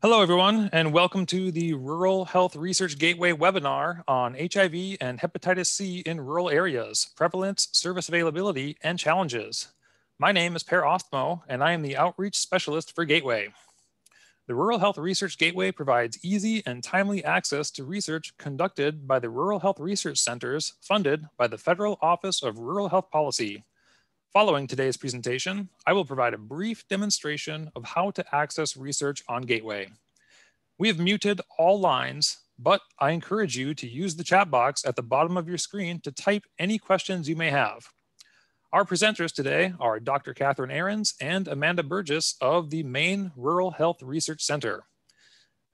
Hello, everyone, and welcome to the Rural Health Research Gateway webinar on HIV and hepatitis C in rural areas, prevalence, service availability, and challenges. My name is Per Ostmo, and I am the Outreach Specialist for Gateway. The Rural Health Research Gateway provides easy and timely access to research conducted by the Rural Health Research Centers funded by the Federal Office of Rural Health Policy Following today's presentation, I will provide a brief demonstration of how to access research on Gateway. We have muted all lines, but I encourage you to use the chat box at the bottom of your screen to type any questions you may have. Our presenters today are Dr. Katherine Ahrens and Amanda Burgess of the Maine Rural Health Research Center.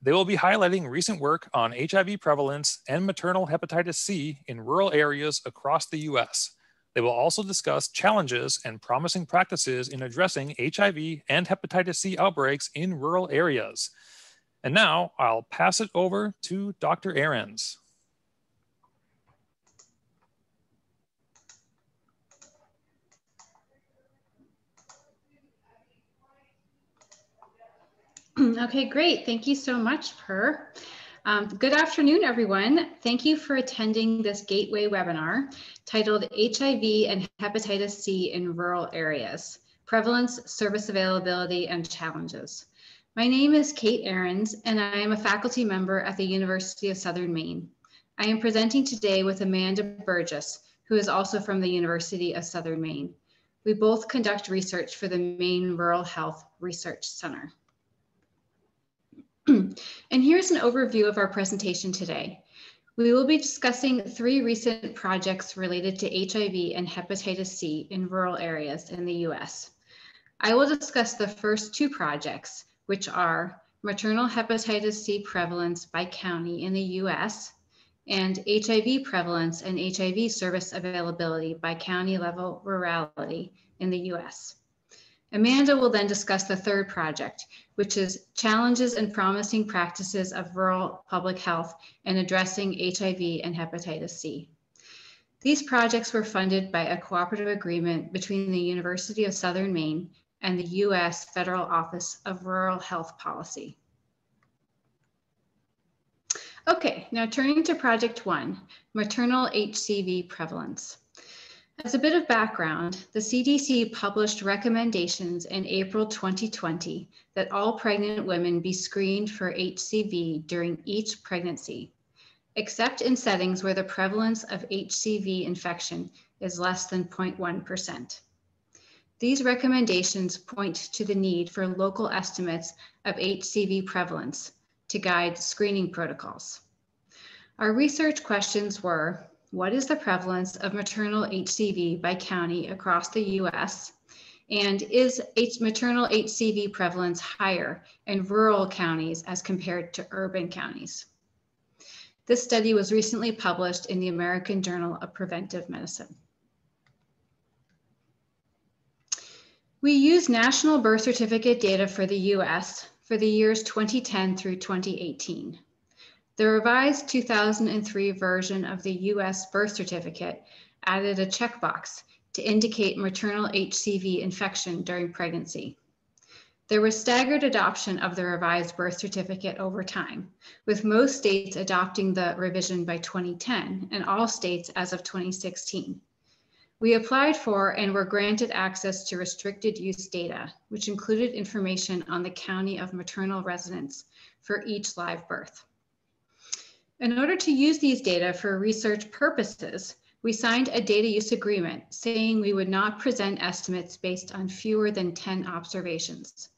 They will be highlighting recent work on HIV prevalence and maternal hepatitis C in rural areas across the US they will also discuss challenges and promising practices in addressing HIV and hepatitis C outbreaks in rural areas. And now I'll pass it over to Dr. Ahrens. Okay, great. Thank you so much, Per. Um, good afternoon, everyone. Thank you for attending this Gateway webinar titled HIV and Hepatitis C in Rural Areas, Prevalence, Service Availability, and Challenges. My name is Kate Ahrens, and I am a faculty member at the University of Southern Maine. I am presenting today with Amanda Burgess, who is also from the University of Southern Maine. We both conduct research for the Maine Rural Health Research Center. And here's an overview of our presentation today. We will be discussing three recent projects related to HIV and hepatitis C in rural areas in the US. I will discuss the first two projects, which are maternal hepatitis C prevalence by county in the US and HIV prevalence and HIV service availability by county level rurality in the US. Amanda will then discuss the third project, which is challenges and promising practices of rural public health in addressing HIV and hepatitis C. These projects were funded by a cooperative agreement between the University of Southern Maine and the US Federal Office of Rural Health Policy. Okay, now turning to project one, maternal HCV prevalence. As a bit of background, the CDC published recommendations in April 2020 that all pregnant women be screened for HCV during each pregnancy, except in settings where the prevalence of HCV infection is less than 0.1%. These recommendations point to the need for local estimates of HCV prevalence to guide screening protocols. Our research questions were what is the prevalence of maternal HCV by county across the US? And is H maternal HCV prevalence higher in rural counties as compared to urban counties? This study was recently published in the American Journal of Preventive Medicine. We use national birth certificate data for the US for the years 2010 through 2018. The revised 2003 version of the US birth certificate added a checkbox to indicate maternal HCV infection during pregnancy. There was staggered adoption of the revised birth certificate over time, with most states adopting the revision by 2010 and all states as of 2016. We applied for and were granted access to restricted use data, which included information on the county of maternal residence for each live birth. In order to use these data for research purposes, we signed a data use agreement saying we would not present estimates based on fewer than 10 observations.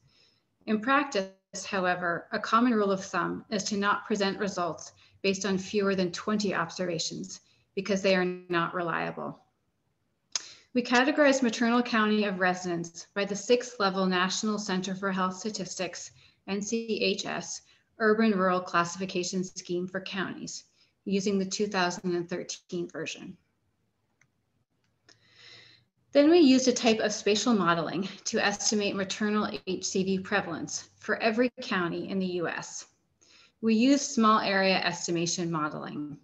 In practice, however, a common rule of thumb is to not present results based on fewer than 20 observations because they are not reliable. We categorize maternal county of residence by the sixth level National Center for Health Statistics, NCHS, urban rural classification scheme for counties using the 2013 version. Then we used a type of spatial modeling to estimate maternal HCV prevalence for every county in the US. We used small area estimation modeling.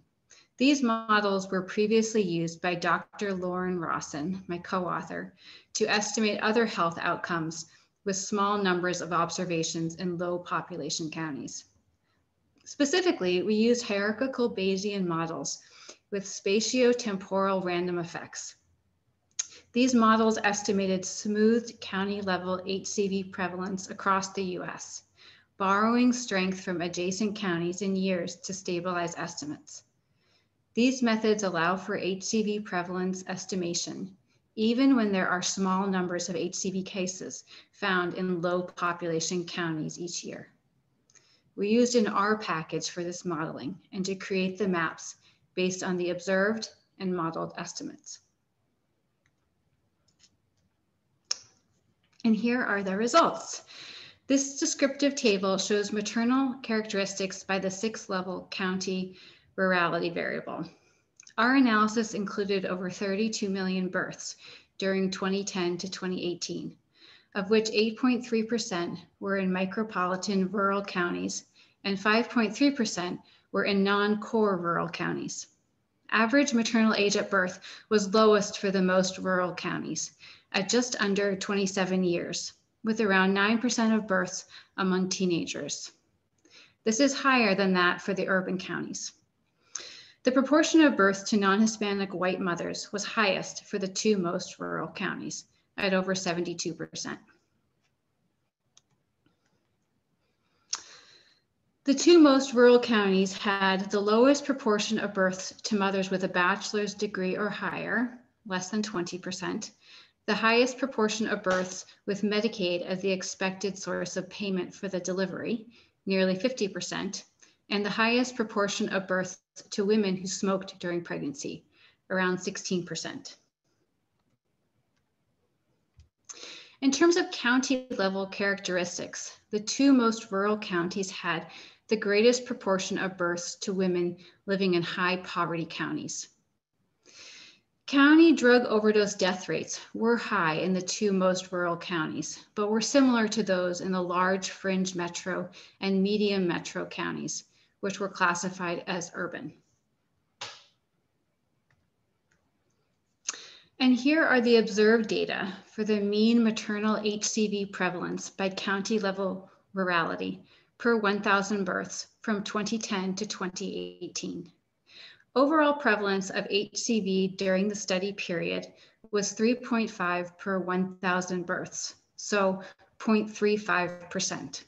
These models were previously used by Dr. Lauren Rossen, my co-author, to estimate other health outcomes with small numbers of observations in low population counties. Specifically, we used hierarchical Bayesian models with spatiotemporal random effects. These models estimated smoothed county level HCV prevalence across the US, borrowing strength from adjacent counties in years to stabilize estimates. These methods allow for HCV prevalence estimation, even when there are small numbers of HCV cases found in low population counties each year. We used an R package for this modeling and to create the maps based on the observed and modeled estimates. And here are the results. This descriptive table shows maternal characteristics by the six level county rurality variable. Our analysis included over 32 million births during 2010 to 2018, of which 8.3% were in micropolitan rural counties and 5.3% were in non-core rural counties. Average maternal age at birth was lowest for the most rural counties at just under 27 years, with around 9% of births among teenagers. This is higher than that for the urban counties. The proportion of births to non-Hispanic white mothers was highest for the two most rural counties at over 72%. The two most rural counties had the lowest proportion of births to mothers with a bachelor's degree or higher, less than 20%, the highest proportion of births with Medicaid as the expected source of payment for the delivery, nearly 50%, and the highest proportion of births to women who smoked during pregnancy, around 16%. In terms of county level characteristics, the two most rural counties had the greatest proportion of births to women living in high poverty counties. County drug overdose death rates were high in the two most rural counties, but were similar to those in the large fringe metro and medium metro counties, which were classified as urban. And here are the observed data for the mean maternal HCV prevalence by county level rurality per 1,000 births from 2010 to 2018. Overall prevalence of HCV during the study period was 3.5 per 1,000 births, so 0.35%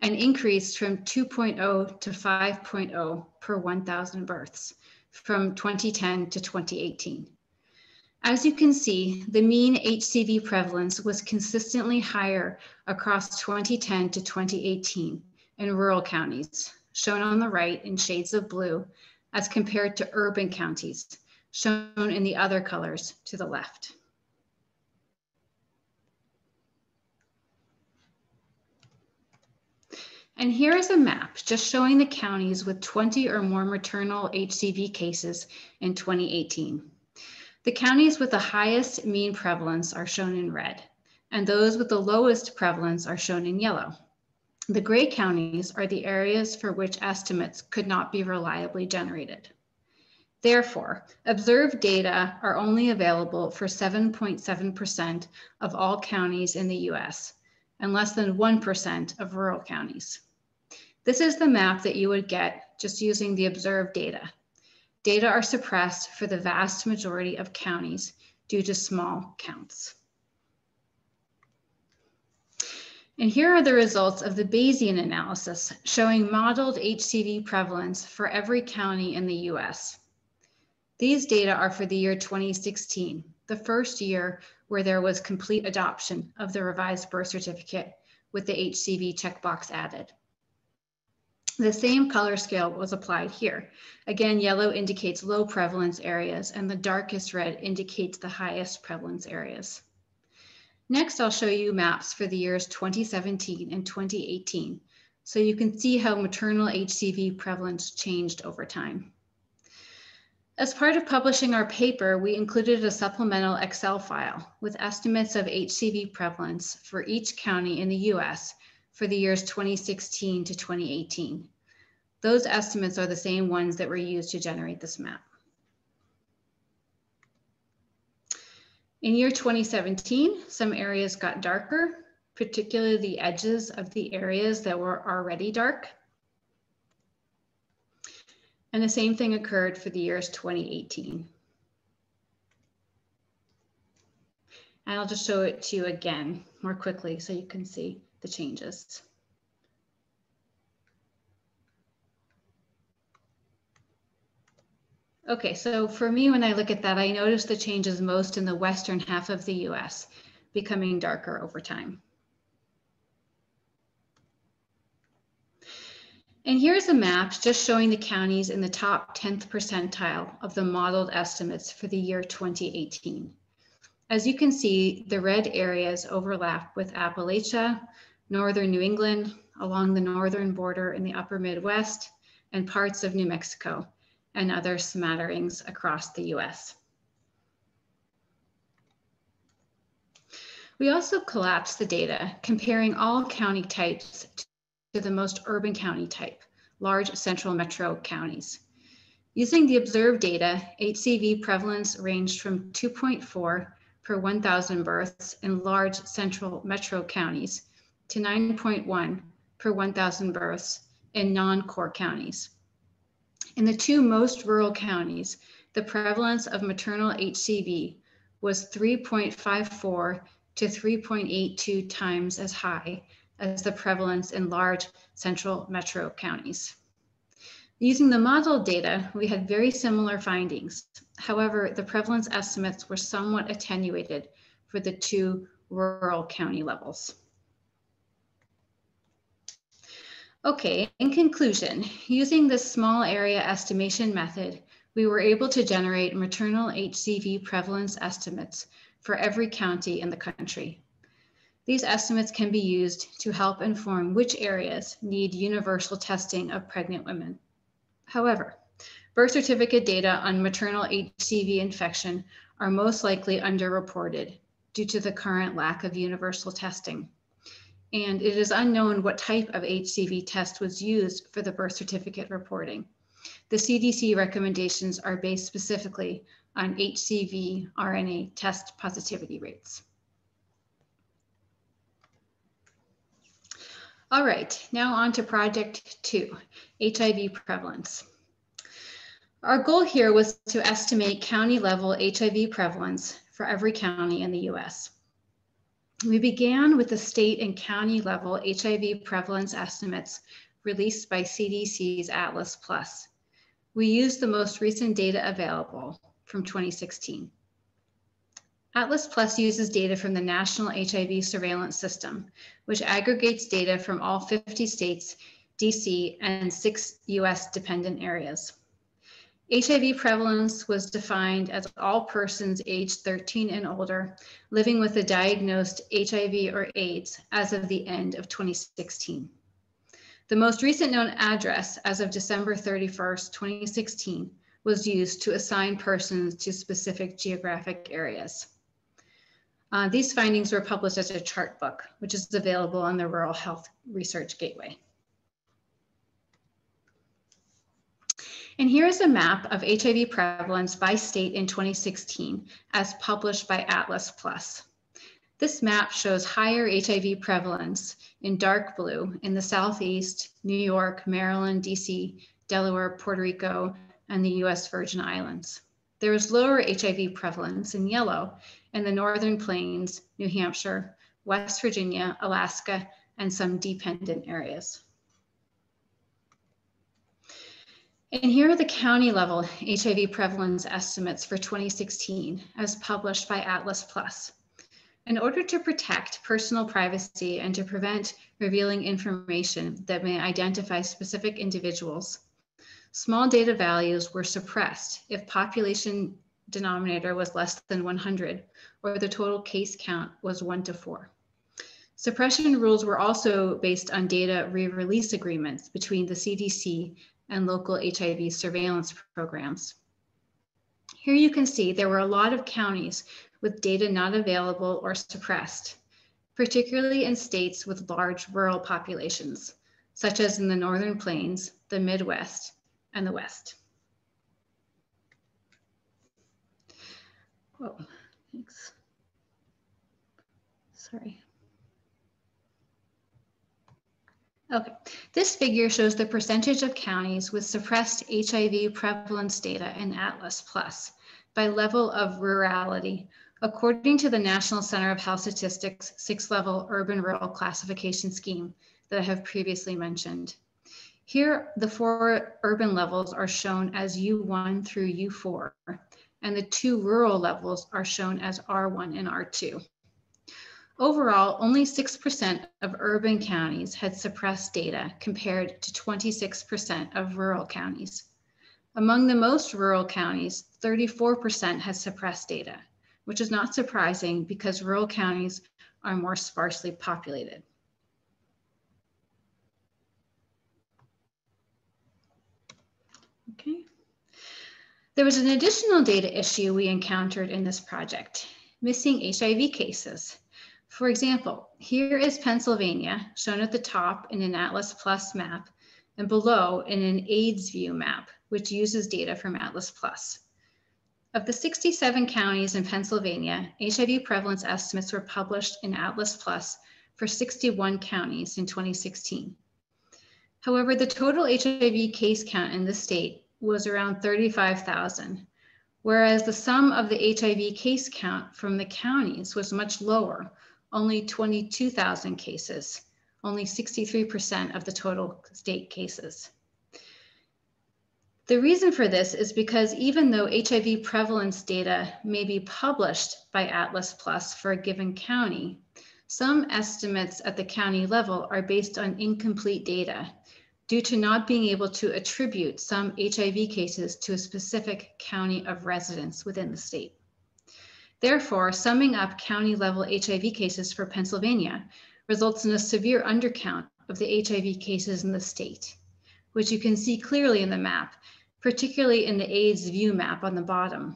an increase from 2.0 to 5.0 per 1,000 births from 2010 to 2018. As you can see, the mean HCV prevalence was consistently higher across 2010 to 2018 in rural counties, shown on the right in shades of blue, as compared to urban counties, shown in the other colors to the left. And here is a map just showing the counties with 20 or more maternal HCV cases in 2018. The counties with the highest mean prevalence are shown in red, and those with the lowest prevalence are shown in yellow. The gray counties are the areas for which estimates could not be reliably generated. Therefore, observed data are only available for 7.7% of all counties in the US and less than 1% of rural counties. This is the map that you would get just using the observed data. Data are suppressed for the vast majority of counties due to small counts. And here are the results of the Bayesian analysis showing modeled HCV prevalence for every county in the US. These data are for the year 2016, the first year where there was complete adoption of the revised birth certificate with the HCV checkbox added. The same color scale was applied here. Again, yellow indicates low prevalence areas and the darkest red indicates the highest prevalence areas. Next, I'll show you maps for the years 2017 and 2018, so you can see how maternal HCV prevalence changed over time. As part of publishing our paper, we included a supplemental Excel file with estimates of HCV prevalence for each county in the US for the years 2016 to 2018. Those estimates are the same ones that were used to generate this map. In year 2017, some areas got darker particularly the edges of the areas that were already dark. And the same thing occurred for the years 2018. And I'll just show it to you again more quickly so you can see the changes. Okay, so for me, when I look at that, I notice the changes most in the western half of the US, becoming darker over time. And here's a map just showing the counties in the top 10th percentile of the modeled estimates for the year 2018. As you can see, the red areas overlap with Appalachia, northern New England, along the northern border in the upper Midwest, and parts of New Mexico, and other smatterings across the US. We also collapsed the data, comparing all county types to the most urban county type, large central metro counties. Using the observed data, HCV prevalence ranged from 2.4 per 1,000 births in large central metro counties to 9.1 per 1,000 births in non-core counties. In the two most rural counties, the prevalence of maternal HCV was 3.54 to 3.82 times as high as the prevalence in large central metro counties. Using the model data, we had very similar findings. However, the prevalence estimates were somewhat attenuated for the two rural county levels. Okay, in conclusion, using this small area estimation method, we were able to generate maternal HCV prevalence estimates for every county in the country. These estimates can be used to help inform which areas need universal testing of pregnant women. However, birth certificate data on maternal HCV infection are most likely underreported due to the current lack of universal testing and it is unknown what type of HCV test was used for the birth certificate reporting. The CDC recommendations are based specifically on HCV RNA test positivity rates. All right, now on to project two, HIV prevalence. Our goal here was to estimate county level HIV prevalence for every county in the US. We began with the state and county level HIV prevalence estimates released by CDC's Atlas Plus. We used the most recent data available from 2016. Atlas Plus uses data from the National HIV Surveillance System, which aggregates data from all 50 states, DC, and six US dependent areas. HIV prevalence was defined as all persons aged 13 and older living with a diagnosed HIV or AIDS as of the end of 2016. The most recent known address as of December 31st, 2016 was used to assign persons to specific geographic areas. Uh, these findings were published as a chart book, which is available on the Rural Health Research Gateway. And here is a map of HIV prevalence by state in 2016 as published by Atlas Plus. This map shows higher HIV prevalence in dark blue in the Southeast, New York, Maryland, DC, Delaware, Puerto Rico, and the US Virgin Islands. There is lower HIV prevalence in yellow in the Northern Plains, New Hampshire, West Virginia, Alaska, and some dependent areas. And here are the county level HIV prevalence estimates for 2016 as published by Atlas Plus. In order to protect personal privacy and to prevent revealing information that may identify specific individuals, small data values were suppressed if population denominator was less than 100 or the total case count was one to four. Suppression rules were also based on data re-release agreements between the CDC and local HIV surveillance programs. Here you can see there were a lot of counties with data not available or suppressed, particularly in states with large rural populations, such as in the Northern Plains, the Midwest, and the West. Whoa, thanks. Sorry. Okay, this figure shows the percentage of counties with suppressed HIV prevalence data in Atlas Plus by level of rurality, according to the National Center of Health Statistics six level urban rural classification scheme that I have previously mentioned. Here, the four urban levels are shown as U1 through U4, and the two rural levels are shown as R1 and R2. Overall, only 6% of urban counties had suppressed data compared to 26% of rural counties. Among the most rural counties, 34% had suppressed data, which is not surprising because rural counties are more sparsely populated. Okay. There was an additional data issue we encountered in this project, missing HIV cases. For example, here is Pennsylvania shown at the top in an Atlas Plus map and below in an AIDSVu map, which uses data from Atlas Plus. Of the 67 counties in Pennsylvania, HIV prevalence estimates were published in Atlas Plus for 61 counties in 2016. However, the total HIV case count in the state was around 35,000, whereas the sum of the HIV case count from the counties was much lower, only 22,000 cases, only 63% of the total state cases. The reason for this is because even though HIV prevalence data may be published by Atlas Plus for a given county, some estimates at the county level are based on incomplete data due to not being able to attribute some HIV cases to a specific county of residence within the state. Therefore, summing up county level HIV cases for Pennsylvania results in a severe undercount of the HIV cases in the state, which you can see clearly in the map, particularly in the AIDSVu map on the bottom.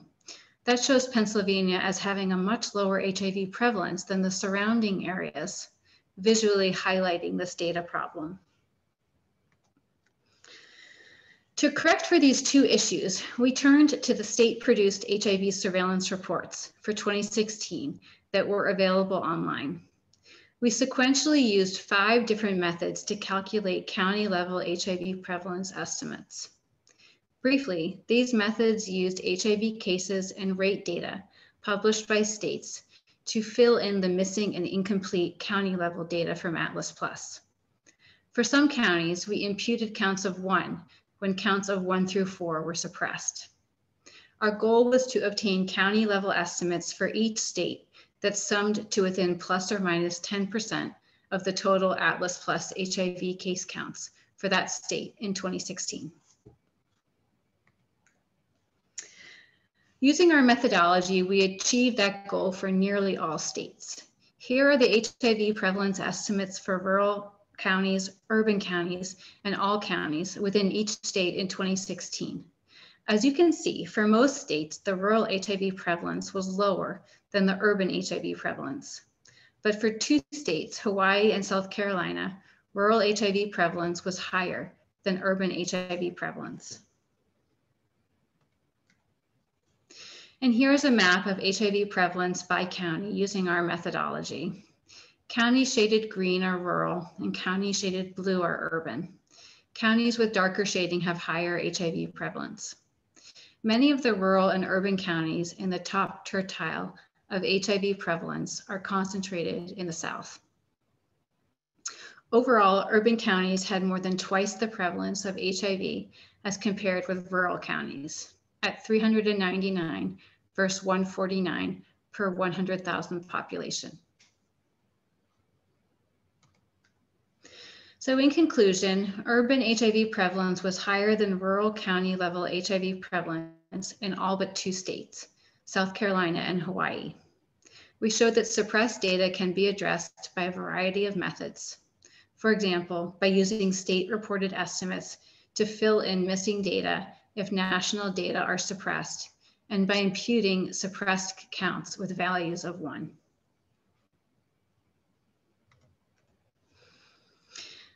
That shows Pennsylvania as having a much lower HIV prevalence than the surrounding areas, visually highlighting this data problem. To correct for these two issues, we turned to the state produced HIV surveillance reports for 2016 that were available online. We sequentially used five different methods to calculate county level HIV prevalence estimates. Briefly, these methods used HIV cases and rate data published by states to fill in the missing and incomplete county level data from Atlas Plus. For some counties, we imputed counts of one when counts of one through four were suppressed. Our goal was to obtain county level estimates for each state that summed to within plus or minus 10% of the total Atlas Plus HIV case counts for that state in 2016. Using our methodology, we achieved that goal for nearly all states. Here are the HIV prevalence estimates for rural counties, urban counties, and all counties within each state in 2016. As you can see, for most states, the rural HIV prevalence was lower than the urban HIV prevalence. But for two states, Hawaii and South Carolina, rural HIV prevalence was higher than urban HIV prevalence. And here's a map of HIV prevalence by county using our methodology. Counties shaded green are rural and counties shaded blue are urban. Counties with darker shading have higher HIV prevalence. Many of the rural and urban counties in the top tertile of HIV prevalence are concentrated in the South. Overall, urban counties had more than twice the prevalence of HIV as compared with rural counties at 399 versus 149 per 100,000 population. So in conclusion, urban HIV prevalence was higher than rural county level HIV prevalence in all but two states, South Carolina and Hawaii. We showed that suppressed data can be addressed by a variety of methods. For example, by using state reported estimates to fill in missing data if national data are suppressed, and by imputing suppressed counts with values of one.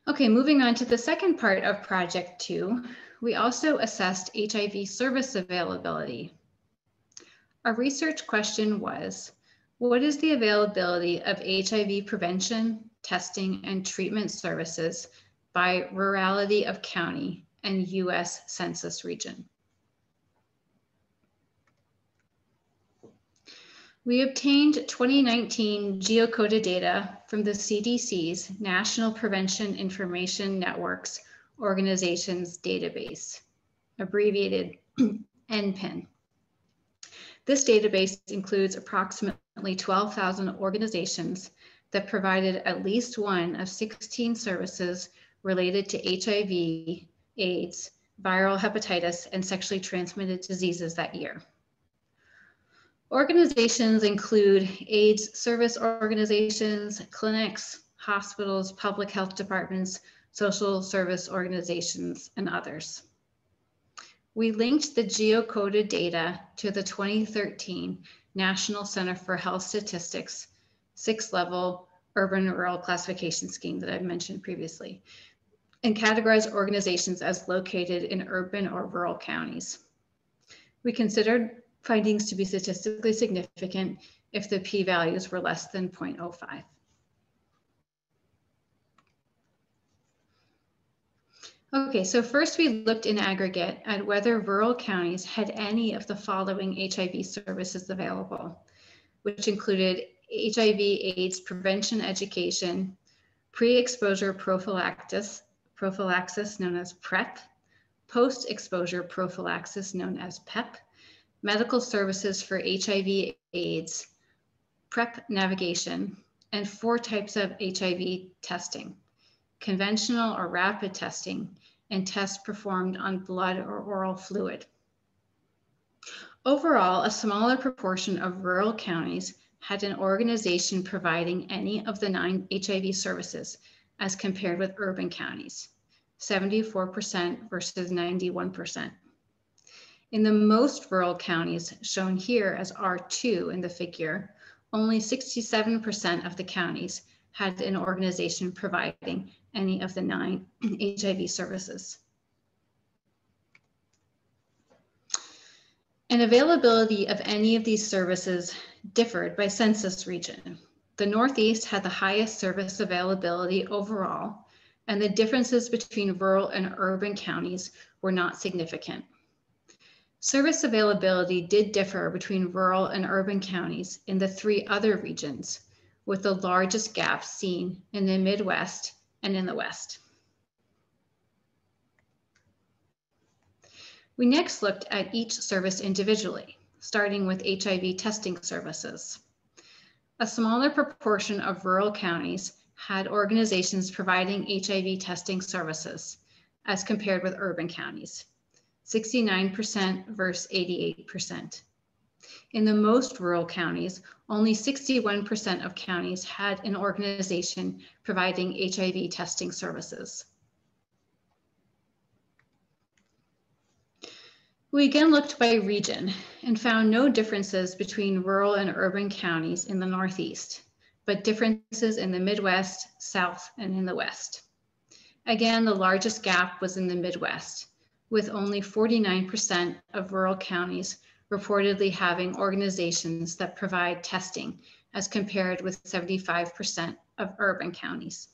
Okay, moving on to the second part of project two, we also assessed HIV service availability. Our research question was, what is the availability of HIV prevention, testing, and treatment services by rurality of county and US Census region. We obtained 2019 geocoded data from the CDC's National Prevention Information Networks Organizations Database, abbreviated NPIN. This database includes approximately 12,000 organizations that provided at least one of 16 services related to HIV, AIDS, viral hepatitis, and sexually transmitted diseases that year. Organizations include AIDS service organizations, clinics, hospitals, public health departments, social service organizations, and others. We linked the geocoded data to the 2013 National Center for Health Statistics six level urban rural classification scheme that I've mentioned previously and categorized organizations as located in urban or rural counties. We considered findings to be statistically significant if the p-values were less than 0.05. Okay, so first we looked in aggregate at whether rural counties had any of the following HIV services available, which included HIV AIDS prevention education, pre-exposure prophylaxis, prophylaxis known as PrEP, post-exposure prophylaxis known as PEP, medical services for HIV AIDS, PrEP navigation, and four types of HIV testing, conventional or rapid testing, and tests performed on blood or oral fluid. Overall, a smaller proportion of rural counties had an organization providing any of the nine HIV services as compared with urban counties, 74% versus 91%. In the most rural counties, shown here as R2 in the figure, only 67% of the counties had an organization providing any of the nine HIV services. And availability of any of these services differed by census region. The Northeast had the highest service availability overall, and the differences between rural and urban counties were not significant. Service availability did differ between rural and urban counties in the three other regions, with the largest gaps seen in the Midwest and in the West. We next looked at each service individually, starting with HIV testing services. A smaller proportion of rural counties had organizations providing HIV testing services as compared with urban counties. 69% versus 88%. In the most rural counties, only 61% of counties had an organization providing HIV testing services. We again looked by region and found no differences between rural and urban counties in the Northeast, but differences in the Midwest, South, and in the West. Again, the largest gap was in the Midwest, with only 49% of rural counties reportedly having organizations that provide testing as compared with 75% of urban counties.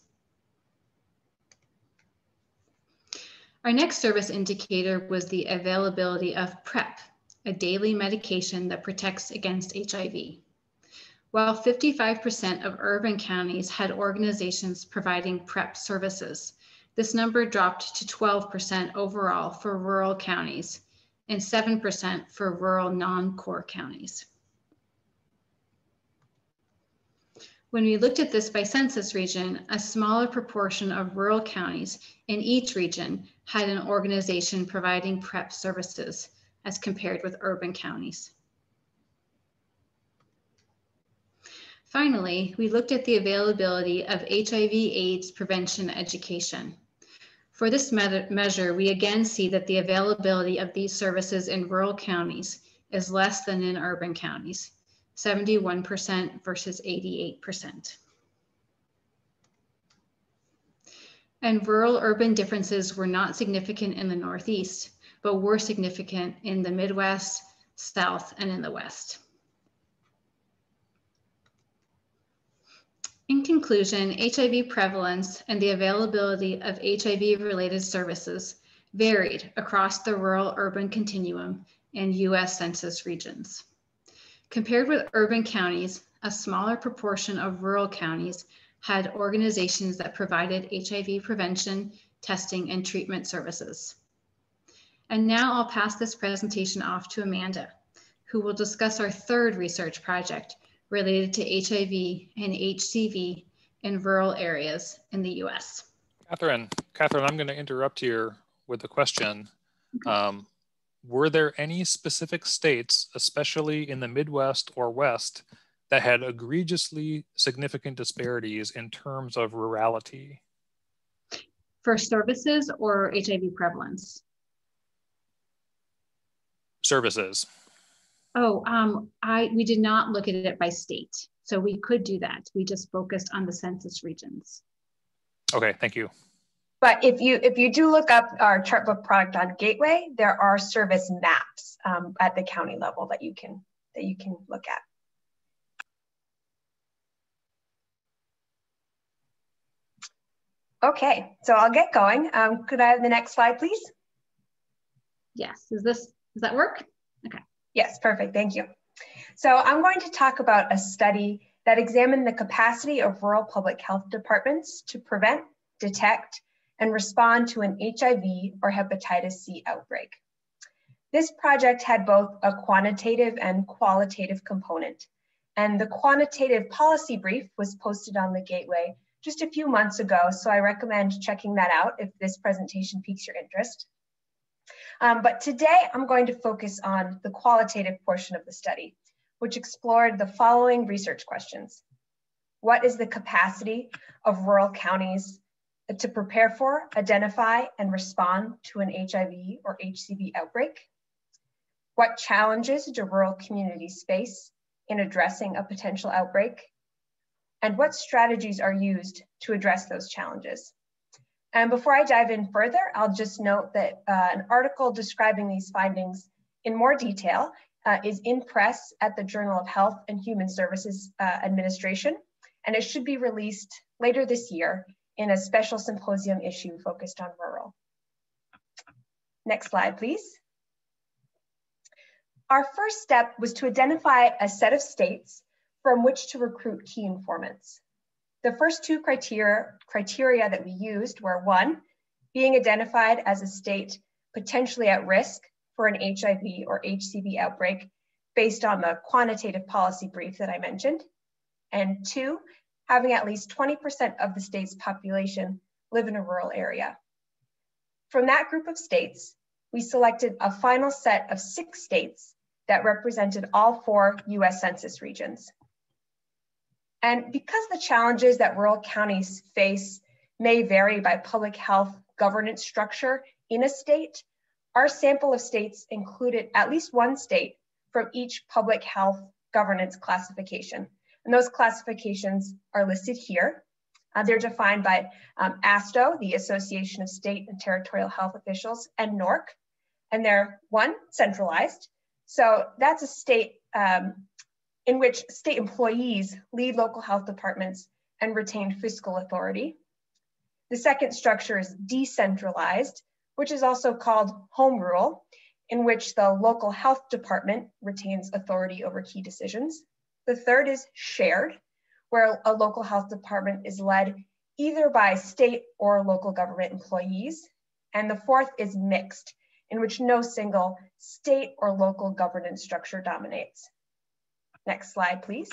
Our next service indicator was the availability of PrEP, a daily medication that protects against HIV. While 55% of urban counties had organizations providing PrEP services, this number dropped to 12% overall for rural counties and 7% for rural non-core counties. When we looked at this by census region, a smaller proportion of rural counties in each region had an organization providing PrEP services as compared with urban counties. Finally, we looked at the availability of HIV AIDS prevention education. For this measure, we again see that the availability of these services in rural counties is less than in urban counties, 71% versus 88%. And rural urban differences were not significant in the Northeast, but were significant in the Midwest, South, and in the West. In conclusion, HIV prevalence and the availability of HIV related services varied across the rural urban continuum and US Census regions. Compared with urban counties, a smaller proportion of rural counties had organizations that provided HIV prevention, testing, and treatment services. And now I'll pass this presentation off to Amanda, who will discuss our third research project related to HIV and HCV in rural areas in the US. Katherine, Katherine, I'm going to interrupt here with a question. Um, were there any specific states, especially in the Midwest or West, that had egregiously significant disparities in terms of rurality? For services or HIV prevalence? Services. Oh, um, I we did not look at it by state, so we could do that. We just focused on the census regions. Okay, thank you. But if you if you do look up our chartbook product on Gateway, there are service maps um, at the county level that you can that you can look at. Okay, so I'll get going. Um, could I have the next slide, please? Yes, is this, does that work? Okay. Yes, perfect, thank you. So I'm going to talk about a study that examined the capacity of rural public health departments to prevent, detect, and respond to an HIV or hepatitis C outbreak. This project had both a quantitative and qualitative component, and the quantitative policy brief was posted on the Gateway just a few months ago, so I recommend checking that out if this presentation piques your interest. Um, but today I'm going to focus on the qualitative portion of the study, which explored the following research questions. What is the capacity of rural counties to prepare for, identify, and respond to an HIV or HCV outbreak? What challenges do rural communities face in addressing a potential outbreak? And what strategies are used to address those challenges? And before I dive in further, I'll just note that uh, an article describing these findings in more detail uh, is in press at the Journal of Health and Human Services uh, Administration, and it should be released later this year in a special symposium issue focused on rural. Next slide, please. Our first step was to identify a set of states from which to recruit key informants. The first two criteria, criteria that we used were one, being identified as a state potentially at risk for an HIV or HCV outbreak based on the quantitative policy brief that I mentioned. And two, having at least 20% of the state's population live in a rural area. From that group of states, we selected a final set of six states that represented all four US Census regions. And because the challenges that rural counties face may vary by public health governance structure in a state, our sample of states included at least one state from each public health governance classification. And those classifications are listed here. Uh, they're defined by um, ASTHO, the Association of State and Territorial Health Officials, and NORC. And they're one, centralized. So that's a state um, in which state employees lead local health departments and retain fiscal authority. The second structure is decentralized, which is also called home rule, in which the local health department retains authority over key decisions. The third is shared, where a local health department is led either by state or local government employees. And the fourth is mixed, in which no single state or local governance structure dominates. Next slide, please.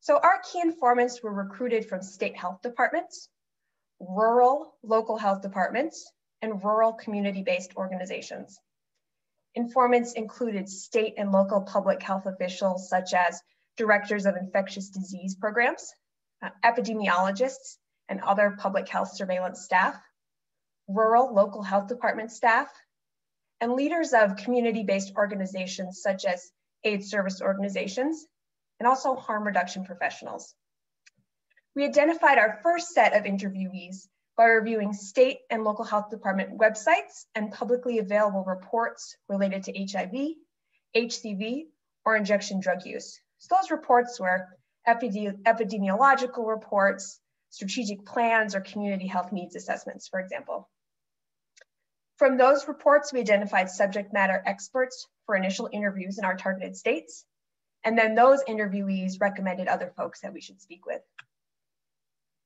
So our key informants were recruited from state health departments, rural local health departments, and rural community-based organizations. Informants included state and local public health officials such as directors of infectious disease programs, uh, epidemiologists, and other public health surveillance staff, rural local health department staff, and leaders of community-based organizations such as AIDS service organizations, and also harm reduction professionals. We identified our first set of interviewees by reviewing state and local health department websites and publicly available reports related to HIV, HCV, or injection drug use. So those reports were epidemiological reports, strategic plans, or community health needs assessments, for example. From those reports, we identified subject matter experts for initial interviews in our targeted states. And then those interviewees recommended other folks that we should speak with.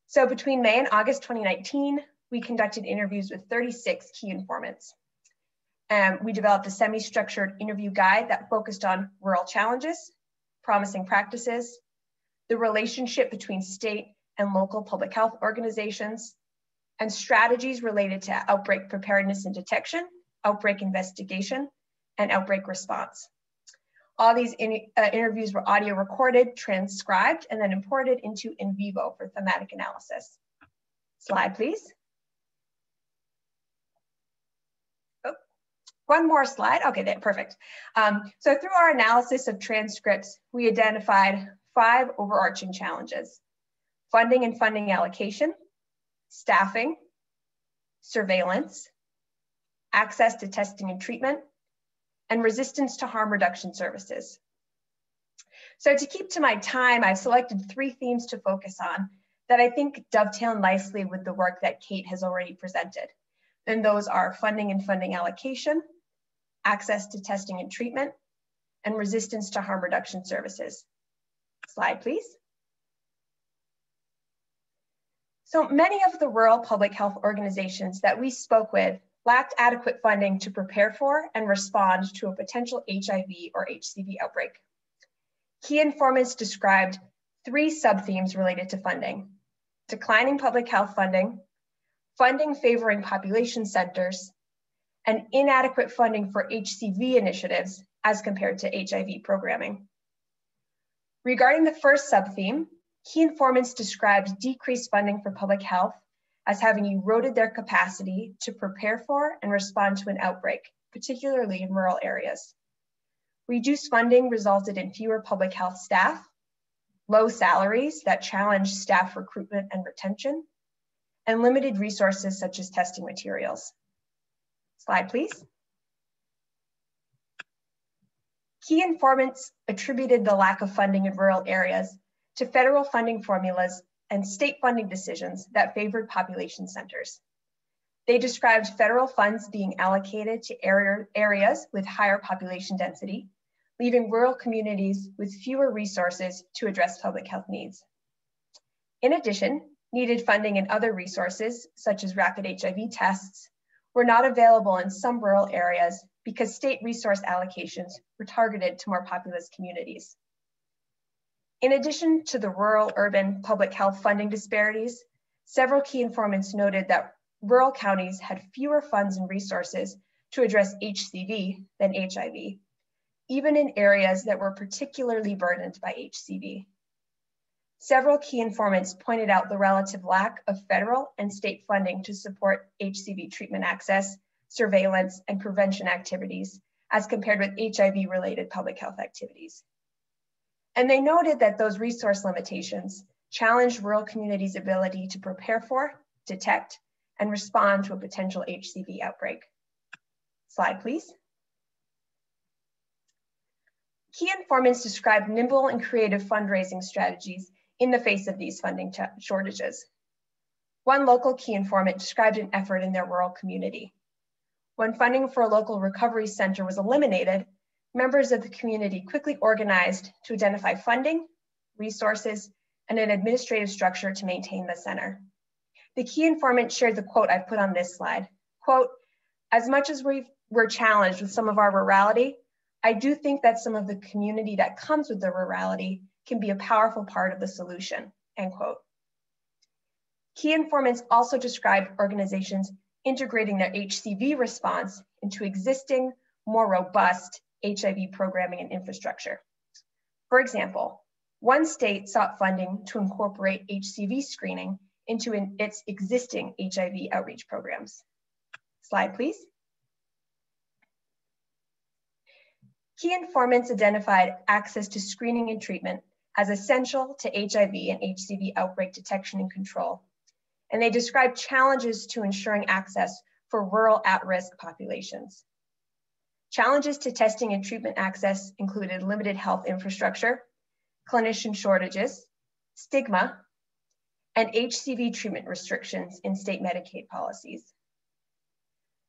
So between May and August 2019, we conducted interviews with 36 key informants. And we developed a semi-structured interview guide that focused on rural challenges, promising practices, the relationship between state and local public health organizations, and strategies related to outbreak preparedness and detection, outbreak investigation, and outbreak response. All these in, uh, interviews were audio recorded, transcribed, and then imported into NVivo for thematic analysis. Slide, please. Oh, one more slide. Okay, there, perfect. Um, so through our analysis of transcripts, we identified five overarching challenges. Funding and funding allocation, staffing, surveillance, access to testing and treatment, and resistance to harm reduction services. So to keep to my time, I've selected three themes to focus on that I think dovetail nicely with the work that Kate has already presented. And those are funding and funding allocation, access to testing and treatment, and resistance to harm reduction services. Slide, please. So many of the rural public health organizations that we spoke with lacked adequate funding to prepare for and respond to a potential HIV or HCV outbreak. Key informants described three sub-themes related to funding, declining public health funding, funding favoring population centers, and inadequate funding for HCV initiatives as compared to HIV programming. Regarding the first sub-theme, key informants described decreased funding for public health as having eroded their capacity to prepare for and respond to an outbreak, particularly in rural areas. Reduced funding resulted in fewer public health staff, low salaries that challenged staff recruitment and retention, and limited resources such as testing materials. Slide, please. Key informants attributed the lack of funding in rural areas to federal funding formulas and state funding decisions that favored population centers. They described federal funds being allocated to area, areas with higher population density, leaving rural communities with fewer resources to address public health needs. In addition, needed funding and other resources, such as rapid HIV tests, were not available in some rural areas because state resource allocations were targeted to more populous communities. In addition to the rural-urban public health funding disparities, several key informants noted that rural counties had fewer funds and resources to address HCV than HIV, even in areas that were particularly burdened by HCV. Several key informants pointed out the relative lack of federal and state funding to support HCV treatment access, surveillance, and prevention activities as compared with HIV-related public health activities. And they noted that those resource limitations challenged rural communities' ability to prepare for, detect, and respond to a potential HCV outbreak. Slide, please. Key informants described nimble and creative fundraising strategies in the face of these funding shortages. One local key informant described an effort in their rural community. When funding for a local recovery center was eliminated, members of the community quickly organized to identify funding, resources, and an administrative structure to maintain the center. The key informant shared the quote I've put on this slide. Quote, as much as we are challenged with some of our rurality, I do think that some of the community that comes with the rurality can be a powerful part of the solution, end quote. Key informants also described organizations integrating their HCV response into existing, more robust HIV programming and infrastructure. For example, one state sought funding to incorporate HCV screening into an, its existing HIV outreach programs. Slide, please. Key informants identified access to screening and treatment as essential to HIV and HCV outbreak detection and control. And they described challenges to ensuring access for rural at-risk populations. Challenges to testing and treatment access included limited health infrastructure, clinician shortages, stigma, and HCV treatment restrictions in state Medicaid policies.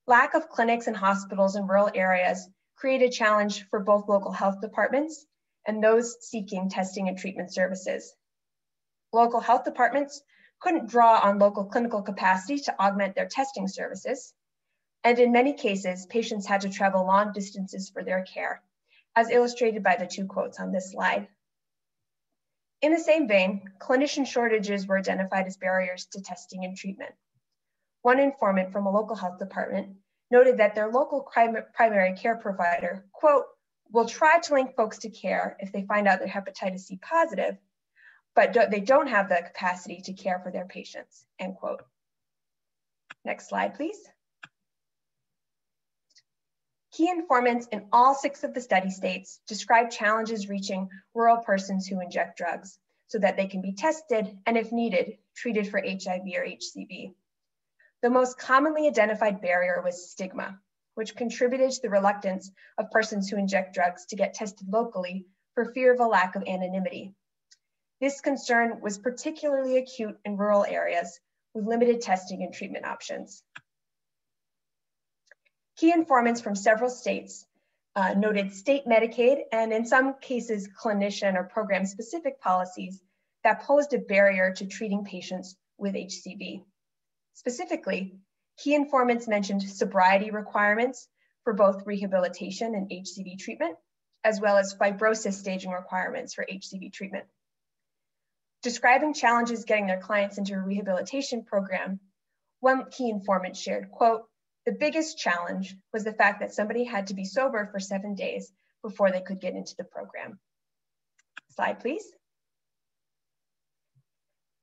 Lack of clinics and hospitals in rural areas create a challenge for both local health departments and those seeking testing and treatment services. Local health departments couldn't draw on local clinical capacity to augment their testing services. And in many cases, patients had to travel long distances for their care, as illustrated by the two quotes on this slide. In the same vein, clinician shortages were identified as barriers to testing and treatment. One informant from a local health department noted that their local primary care provider, quote, will try to link folks to care if they find out they're hepatitis C positive, but they don't have the capacity to care for their patients, end quote. Next slide, please. Key informants in all six of the study states describe challenges reaching rural persons who inject drugs so that they can be tested and if needed, treated for HIV or HCV. The most commonly identified barrier was stigma, which contributed to the reluctance of persons who inject drugs to get tested locally for fear of a lack of anonymity. This concern was particularly acute in rural areas with limited testing and treatment options. Key informants from several states uh, noted state Medicaid and in some cases clinician or program specific policies that posed a barrier to treating patients with HCV. Specifically, key informants mentioned sobriety requirements for both rehabilitation and HCV treatment, as well as fibrosis staging requirements for HCV treatment. Describing challenges getting their clients into a rehabilitation program, one key informant shared, quote, the biggest challenge was the fact that somebody had to be sober for seven days before they could get into the program. Slide, please.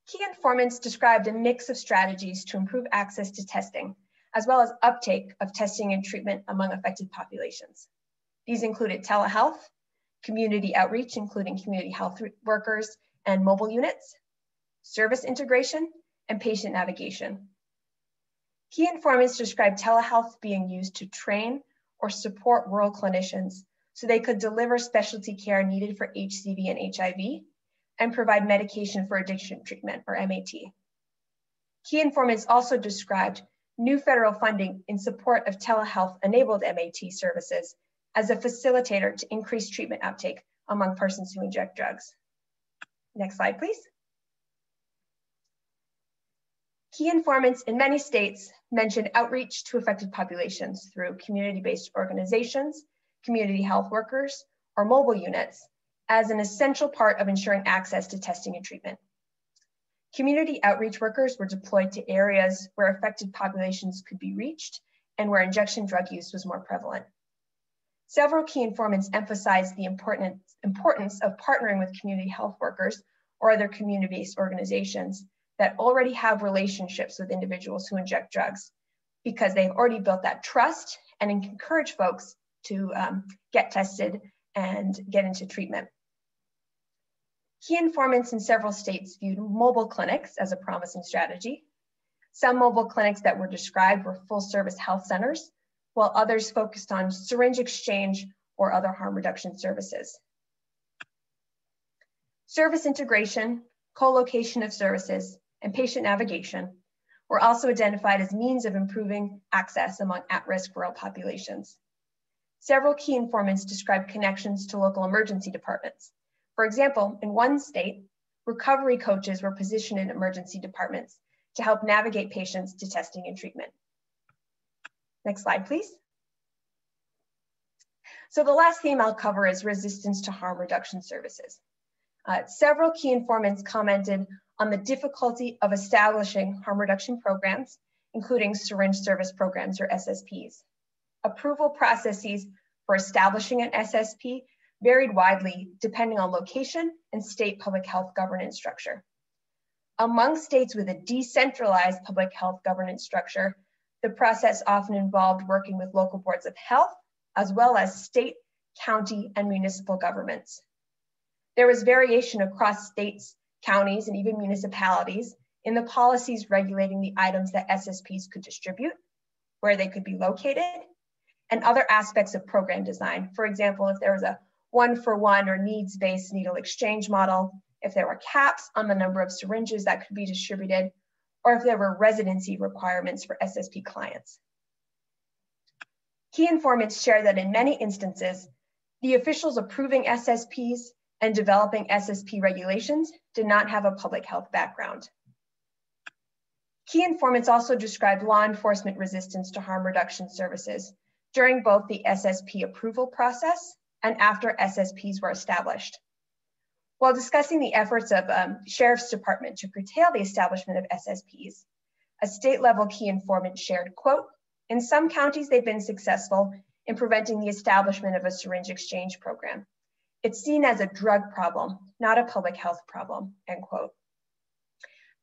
Key informants described a mix of strategies to improve access to testing, as well as uptake of testing and treatment among affected populations. These included telehealth, community outreach, including community health workers and mobile units, service integration, and patient navigation. Key informants described telehealth being used to train or support rural clinicians so they could deliver specialty care needed for HCV and HIV and provide medication for addiction treatment or MAT. Key informants also described new federal funding in support of telehealth enabled MAT services as a facilitator to increase treatment uptake among persons who inject drugs. Next slide, please. Key informants in many states mentioned outreach to affected populations through community-based organizations, community health workers, or mobile units as an essential part of ensuring access to testing and treatment. Community outreach workers were deployed to areas where affected populations could be reached and where injection drug use was more prevalent. Several key informants emphasized the importance of partnering with community health workers or other community-based organizations that already have relationships with individuals who inject drugs because they've already built that trust and encourage folks to um, get tested and get into treatment. Key informants in several states viewed mobile clinics as a promising strategy. Some mobile clinics that were described were full service health centers, while others focused on syringe exchange or other harm reduction services. Service integration, co-location of services, and patient navigation were also identified as means of improving access among at-risk rural populations. Several key informants described connections to local emergency departments, for example, in one state, recovery coaches were positioned in emergency departments to help navigate patients to testing and treatment. Next slide, please. So the last theme I'll cover is resistance to harm reduction services. Uh, several key informants commented on the difficulty of establishing harm reduction programs, including syringe service programs or SSPs. Approval processes for establishing an SSP varied widely depending on location and state public health governance structure. Among states with a decentralized public health governance structure, the process often involved working with local boards of health, as well as state, county, and municipal governments. There was variation across states, counties, and even municipalities in the policies regulating the items that SSPs could distribute, where they could be located, and other aspects of program design. For example, if there was a one for one or needs based needle exchange model, if there were caps on the number of syringes that could be distributed, or if there were residency requirements for SSP clients. Key informants share that in many instances, the officials approving SSPs and developing SSP regulations did not have a public health background. Key informants also described law enforcement resistance to harm reduction services during both the SSP approval process and after SSPs were established. While discussing the efforts of um, Sheriff's Department to curtail the establishment of SSPs, a state level key informant shared, quote, in some counties, they've been successful in preventing the establishment of a syringe exchange program. It's seen as a drug problem, not a public health problem, end quote.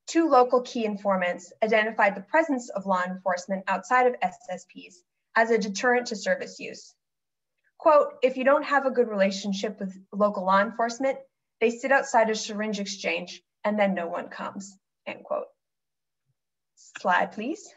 Two local key informants identified the presence of law enforcement outside of SSPs as a deterrent to service use. Quote, if you don't have a good relationship with local law enforcement, they sit outside a syringe exchange and then no one comes, end quote. Slide, please.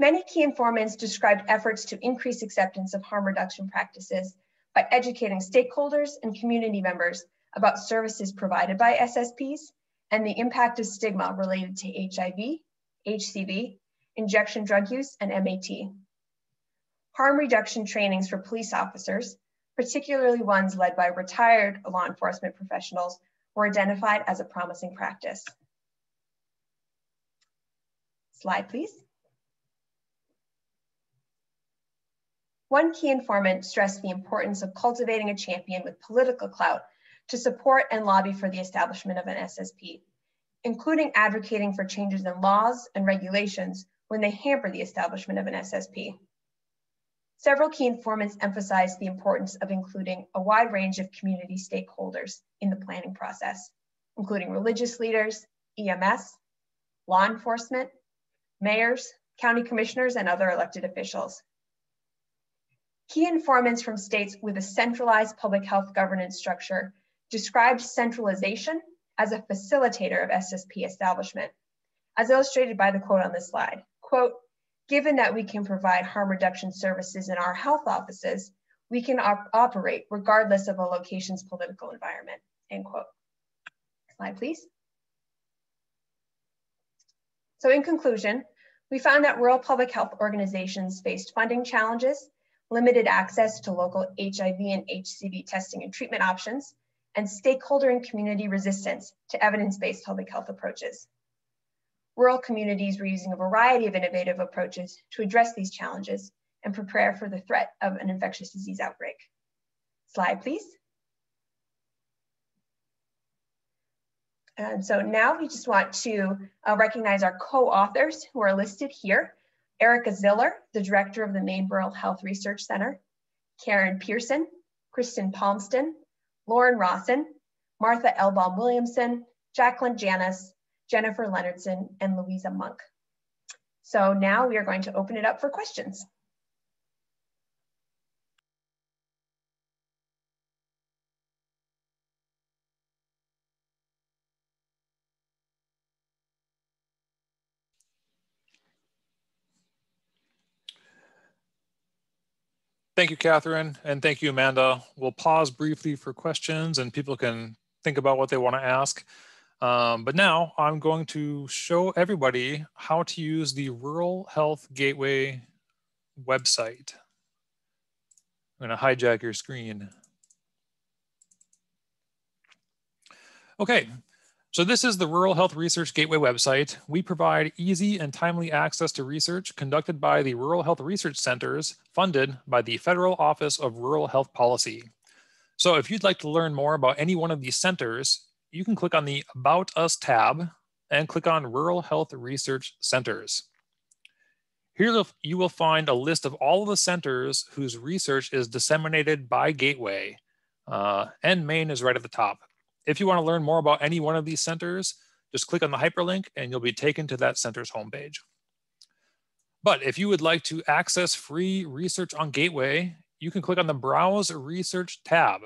Many key informants described efforts to increase acceptance of harm reduction practices by educating stakeholders and community members about services provided by SSPs and the impact of stigma related to HIV, HCV, injection drug use, and MAT. Harm reduction trainings for police officers, particularly ones led by retired law enforcement professionals, were identified as a promising practice. Slide, please. One key informant stressed the importance of cultivating a champion with political clout to support and lobby for the establishment of an SSP, including advocating for changes in laws and regulations when they hamper the establishment of an SSP. Several key informants emphasized the importance of including a wide range of community stakeholders in the planning process, including religious leaders, EMS, law enforcement, mayors, county commissioners, and other elected officials. Key informants from states with a centralized public health governance structure described centralization as a facilitator of SSP establishment, as illustrated by the quote on this slide. Quote, given that we can provide harm reduction services in our health offices, we can op operate regardless of a location's political environment, end quote. Slide, please. So in conclusion, we found that rural public health organizations faced funding challenges limited access to local HIV and HCV testing and treatment options, and stakeholder and community resistance to evidence-based public health approaches. Rural communities were using a variety of innovative approaches to address these challenges and prepare for the threat of an infectious disease outbreak. Slide, please. And so now we just want to uh, recognize our co-authors who are listed here. Erica Ziller, the director of the Maine Rural Health Research Center, Karen Pearson, Kristen Palmston, Lauren Rawson, Martha Elbaum Williamson, Jacqueline Janis, Jennifer Leonardson, and Louisa Monk. So now we are going to open it up for questions. Thank you, Katherine, and thank you, Amanda. We'll pause briefly for questions and people can think about what they want to ask. Um, but now I'm going to show everybody how to use the Rural Health Gateway website. I'm going to hijack your screen. Okay, so this is the Rural Health Research Gateway website. We provide easy and timely access to research conducted by the Rural Health Research Centers funded by the Federal Office of Rural Health Policy. So if you'd like to learn more about any one of these centers, you can click on the About Us tab and click on Rural Health Research Centers. Here you will find a list of all of the centers whose research is disseminated by Gateway, uh, and Maine is right at the top. If you want to learn more about any one of these centers, just click on the hyperlink and you'll be taken to that center's homepage. But if you would like to access free research on Gateway, you can click on the Browse Research tab.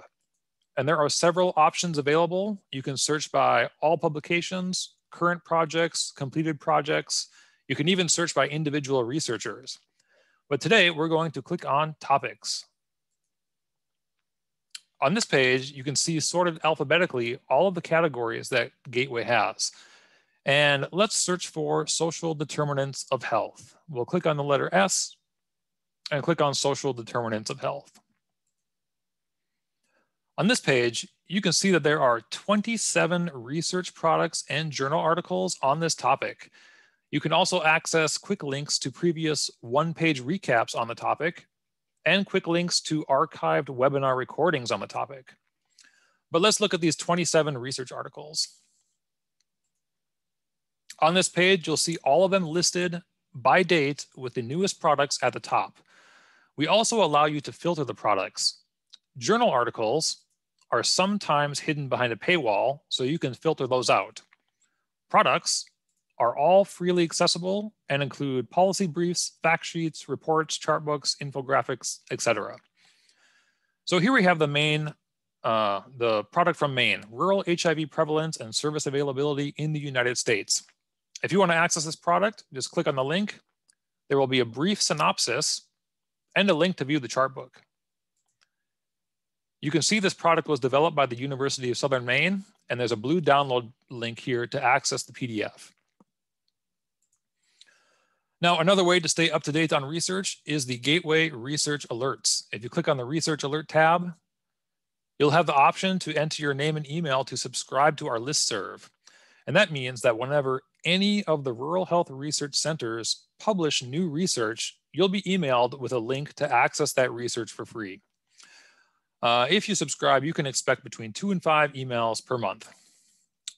And there are several options available. You can search by all publications, current projects, completed projects. You can even search by individual researchers. But today we're going to click on topics. On this page, you can see sorted alphabetically all of the categories that Gateway has. And let's search for social determinants of health. We'll click on the letter S and click on social determinants of health. On this page, you can see that there are 27 research products and journal articles on this topic. You can also access quick links to previous one-page recaps on the topic and quick links to archived webinar recordings on the topic. But let's look at these 27 research articles. On this page, you'll see all of them listed by date with the newest products at the top. We also allow you to filter the products. Journal articles are sometimes hidden behind a paywall, so you can filter those out. Products are all freely accessible and include policy briefs, fact sheets, reports, chart books, infographics, etc. So here we have the main, uh, the product from Maine, rural HIV prevalence and service availability in the United States. If you want to access this product, just click on the link. There will be a brief synopsis and a link to view the chart book. You can see this product was developed by the University of Southern Maine, and there's a blue download link here to access the PDF. Now, another way to stay up to date on research is the Gateway Research Alerts. If you click on the Research Alert tab, you'll have the option to enter your name and email to subscribe to our list serve. And that means that whenever any of the rural health research centers publish new research, you'll be emailed with a link to access that research for free. Uh, if you subscribe, you can expect between two and five emails per month.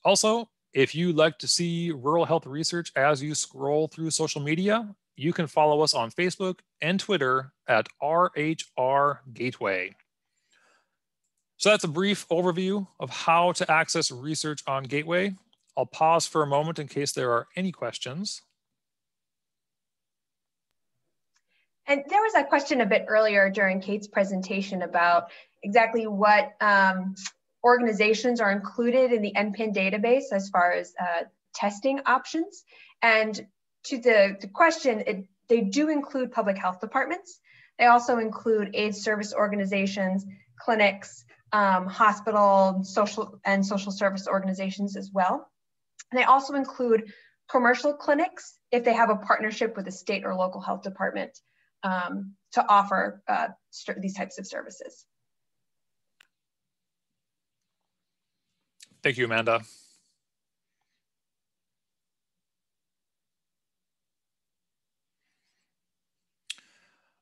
Also, if you like to see rural health research as you scroll through social media, you can follow us on Facebook and Twitter at RHR Gateway. So that's a brief overview of how to access research on Gateway. I'll pause for a moment in case there are any questions. And there was a question a bit earlier during Kate's presentation about exactly what um, organizations are included in the NPIN database as far as uh, testing options. And to the, the question, it, they do include public health departments. They also include AIDS service organizations, clinics, um, hospital, social and social service organizations as well. And they also include commercial clinics if they have a partnership with a state or local health department um, to offer uh, these types of services. Thank you, Amanda.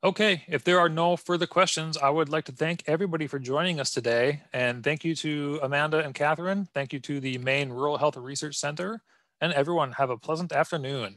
Okay, if there are no further questions, I would like to thank everybody for joining us today. And thank you to Amanda and Katherine. Thank you to the Maine Rural Health Research Center. And everyone have a pleasant afternoon.